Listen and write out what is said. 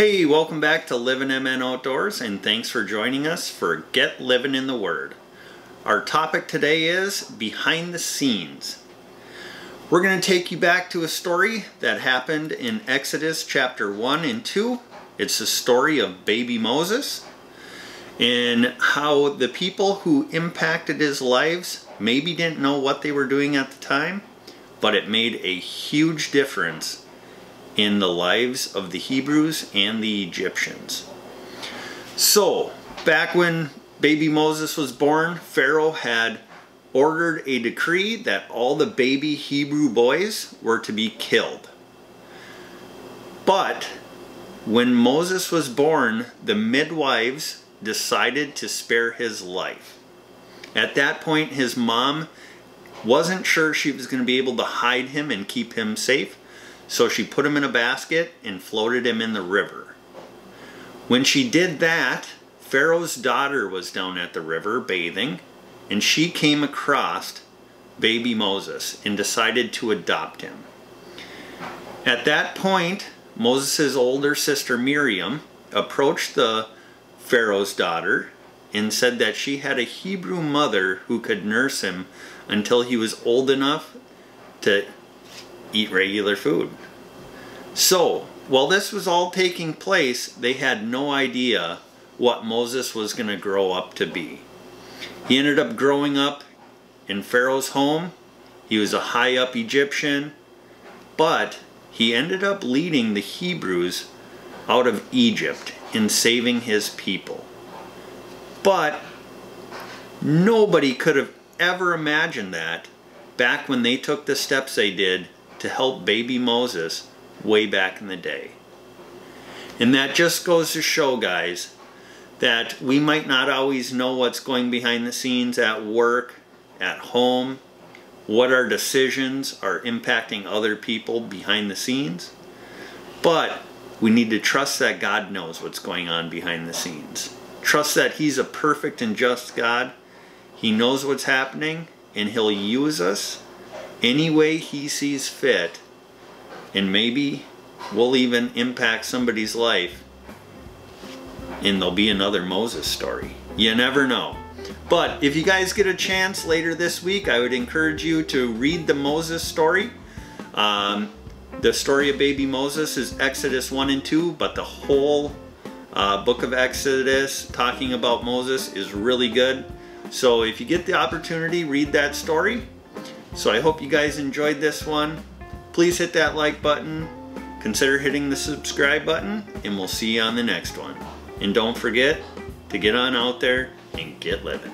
Hey, welcome back to Livin MN Outdoors and thanks for joining us for Get Livin in the Word. Our topic today is Behind the Scenes. We're going to take you back to a story that happened in Exodus chapter 1 and 2. It's the story of baby Moses and how the people who impacted his lives maybe didn't know what they were doing at the time, but it made a huge difference in the lives of the Hebrews and the Egyptians. So, back when baby Moses was born, Pharaoh had ordered a decree that all the baby Hebrew boys were to be killed. But when Moses was born, the midwives decided to spare his life. At that point, his mom wasn't sure she was going to be able to hide him and keep him safe, so she put him in a basket and floated him in the river. When she did that, Pharaoh's daughter was down at the river bathing, and she came across baby Moses and decided to adopt him. At that point, Moses' older sister Miriam approached the Pharaoh's daughter and said that she had a Hebrew mother who could nurse him until he was old enough to eat regular food. So, while this was all taking place, they had no idea what Moses was going to grow up to be. He ended up growing up in Pharaoh's home. He was a high up Egyptian, but he ended up leading the Hebrews out of Egypt in saving his people. But nobody could have ever imagined that back when they took the steps they did to help baby Moses way back in the day. And that just goes to show, guys, that we might not always know what's going behind the scenes at work, at home, what our decisions are impacting other people behind the scenes. But we need to trust that God knows what's going on behind the scenes. Trust that He's a perfect and just God. He knows what's happening, and He'll use us any way He sees fit and maybe we'll even impact somebody's life and there'll be another Moses story. You never know. But if you guys get a chance later this week, I would encourage you to read the Moses story. Um, the story of baby Moses is Exodus 1 and 2, but the whole uh, book of Exodus talking about Moses is really good. So if you get the opportunity, read that story. So I hope you guys enjoyed this one. Please hit that like button, consider hitting the subscribe button, and we'll see you on the next one. And don't forget to get on out there and get living.